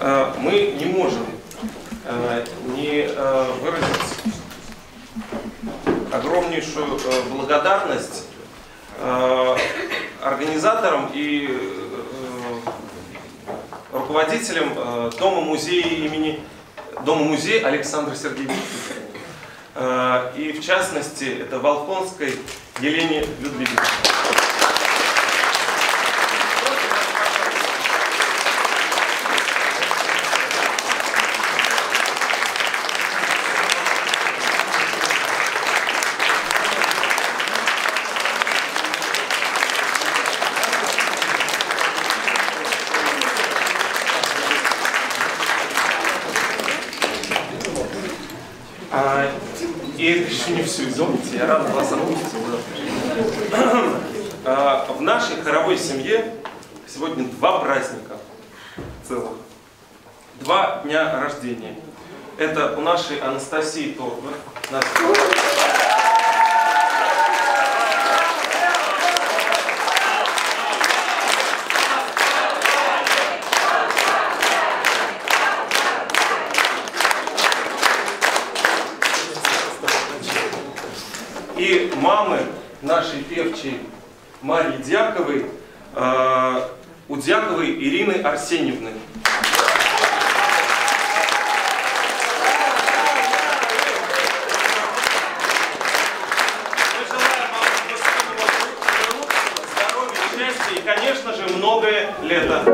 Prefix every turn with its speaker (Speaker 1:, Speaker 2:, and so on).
Speaker 1: э, мы не можем э, не э, выразить огромнейшую благодарность организаторам и руководителям э, Дома-музея имени Дома-музея Александра Сергеевича И в частности, это Волхонской Елене Людвиговне. А, и это еще не все, извините, я рад вас обидеть. А, В нашей хоровой семье сегодня два праздника целых. Два дня рождения. Это у нашей Анастасии Торбы. И мамы нашей певчей Марии Дьяковой, э, у Дьяковой Ирины Арсеньевны. Конечно же, многое лето.